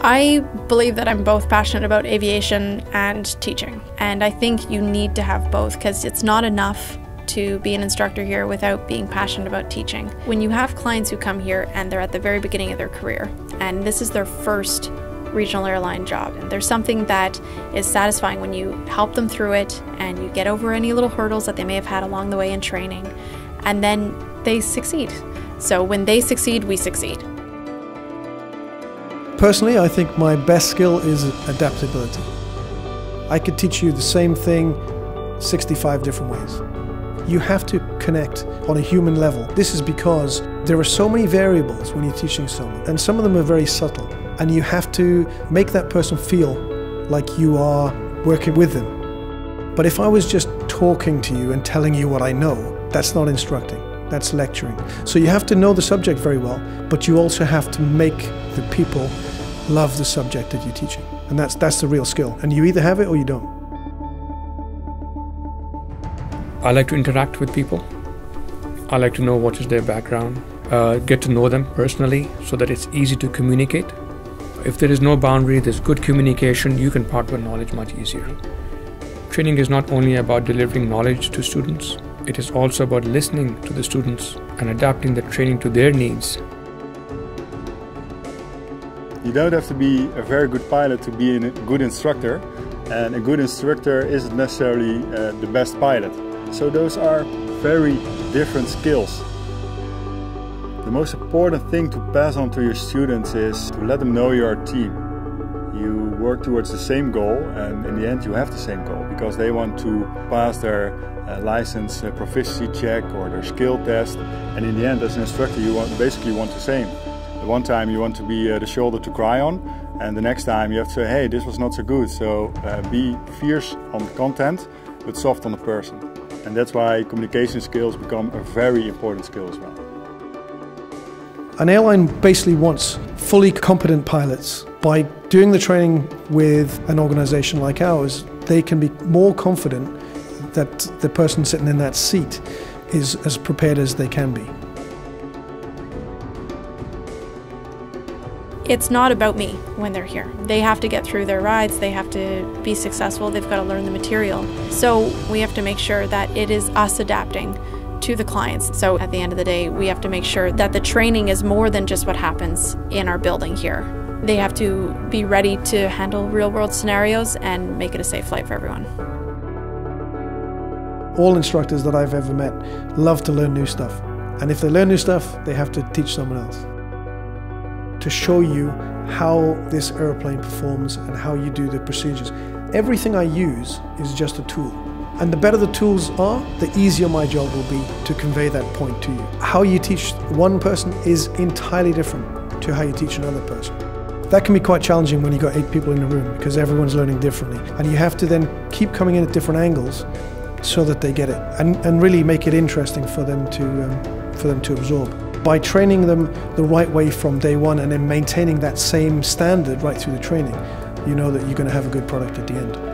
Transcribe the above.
I believe that I'm both passionate about aviation and teaching, and I think you need to have both because it's not enough to be an instructor here without being passionate about teaching. When you have clients who come here and they're at the very beginning of their career, and this is their first regional airline job, and there's something that is satisfying when you help them through it and you get over any little hurdles that they may have had along the way in training, and then they succeed. So when they succeed, we succeed. Personally, I think my best skill is adaptability. I could teach you the same thing 65 different ways. You have to connect on a human level. This is because there are so many variables when you're teaching someone, and some of them are very subtle. And you have to make that person feel like you are working with them. But if I was just talking to you and telling you what I know, that's not instructing, that's lecturing. So you have to know the subject very well, but you also have to make the people love the subject that you're teaching. And that's, that's the real skill. And you either have it or you don't. I like to interact with people. I like to know what is their background, uh, get to know them personally so that it's easy to communicate. If there is no boundary, there's good communication, you can part with knowledge much easier. Training is not only about delivering knowledge to students, it is also about listening to the students and adapting the training to their needs. You don't have to be a very good pilot to be a good instructor, and a good instructor isn't necessarily uh, the best pilot. So those are very different skills. The most important thing to pass on to your students is to let them know you're a team. You work towards the same goal and in the end you have the same goal because they want to pass their uh, license uh, proficiency check or their skill test and in the end as an instructor you want, basically want the same. One time you want to be uh, the shoulder to cry on and the next time you have to say hey this was not so good so uh, be fierce on the content but soft on the person. And that's why communication skills become a very important skill as well. An airline basically wants fully competent pilots. By doing the training with an organization like ours, they can be more confident that the person sitting in that seat is as prepared as they can be. It's not about me when they're here. They have to get through their rides, they have to be successful, they've got to learn the material. So we have to make sure that it is us adapting to the clients. So at the end of the day, we have to make sure that the training is more than just what happens in our building here. They have to be ready to handle real world scenarios and make it a safe flight for everyone. All instructors that I've ever met love to learn new stuff. And if they learn new stuff, they have to teach someone else to show you how this airplane performs and how you do the procedures. Everything I use is just a tool. And the better the tools are, the easier my job will be to convey that point to you. How you teach one person is entirely different to how you teach another person. That can be quite challenging when you've got eight people in the room because everyone's learning differently. And you have to then keep coming in at different angles so that they get it and, and really make it interesting for them to, um, for them to absorb. By training them the right way from day one and then maintaining that same standard right through the training, you know that you're going to have a good product at the end.